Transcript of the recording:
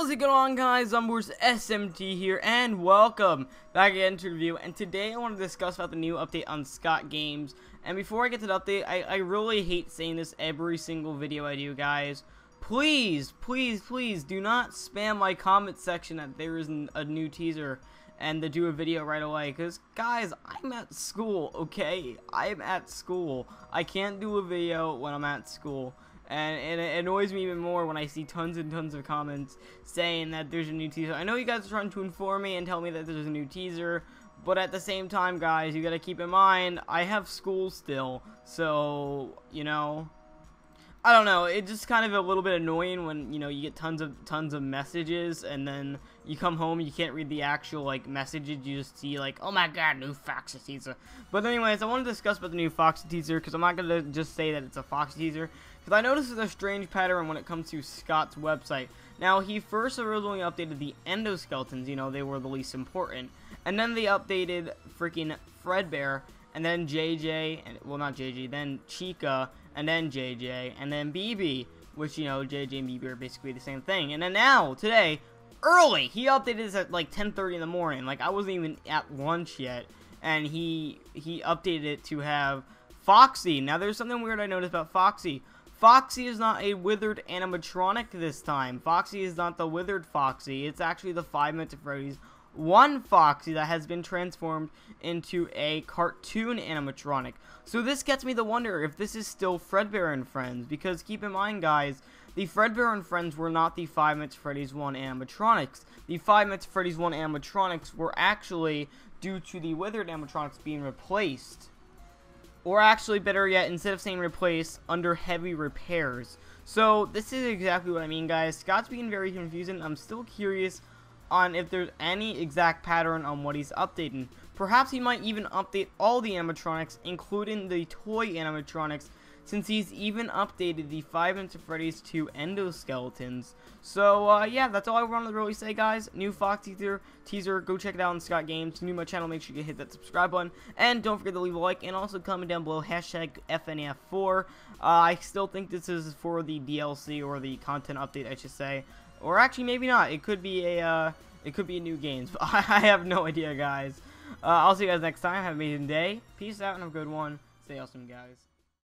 How's it going on guys? I'm Bruce SMT here and welcome back again to review. And today I want to discuss about the new update on Scott Games. And before I get to the update I, I really hate saying this every single video I do guys. Please please please do not spam my comment section that there is a new teaser and to do a video right away because guys I'm at school okay? I'm at school. I can't do a video when I'm at school and, and, it annoys me even more when I see tons and tons of comments saying that there's a new teaser. I know you guys are trying to inform me and tell me that there's a new teaser, but at the same time, guys, you gotta keep in mind, I have school still, so, you know, I don't know, it's just kind of a little bit annoying when, you know, you get tons of tons of messages and then you come home you can't read the actual like messages, you just see like, oh my god, new Foxy teaser. But anyways, I want to discuss about the new Foxy teaser because I'm not gonna just say that it's a Foxy teaser because I noticed a strange pattern when it comes to Scott's website. Now, he first originally updated the endoskeletons, you know, they were the least important. And then they updated freaking Fredbear, and then JJ, and well, not JJ, then Chica, and then JJ, and then BB, which, you know, JJ and BB are basically the same thing. And then now, today, early, he updated this at like 10.30 in the morning. Like, I wasn't even at lunch yet, and he, he updated it to have Foxy. Now, there's something weird I noticed about Foxy. Foxy is not a withered animatronic this time. Foxy is not the withered Foxy. It's actually the Five minutes at Freddy's one Foxy that has been transformed into a cartoon animatronic. So this gets me to wonder if this is still Fredbear and Friends, because keep in mind, guys, the Fredbear and Friends were not the Five Nights Freddy's 1 animatronics. The Five Nights Freddy's 1 animatronics were actually due to the withered animatronics being replaced. Or actually, better yet, instead of saying replace, under heavy repairs. So, this is exactly what I mean, guys. Scott's being very confusing. I'm still curious on if there's any exact pattern on what he's updating. Perhaps he might even update all the animatronics, including the toy animatronics, since he's even updated the Five Nights at Freddy's 2 endoskeletons. So, uh, yeah, that's all I wanted to really say, guys. New Fox teaser, teaser, go check it out on Scott Games. New my channel, make sure you hit that subscribe button. And don't forget to leave a like, and also comment down below, hashtag FNAF4. Uh, I still think this is for the DLC, or the content update, I should say. Or actually, maybe not. It could be a, uh, it could be a new games. I have no idea, guys. Uh, I'll see you guys next time. Have an amazing day. Peace out and have a good one. Stay awesome, guys.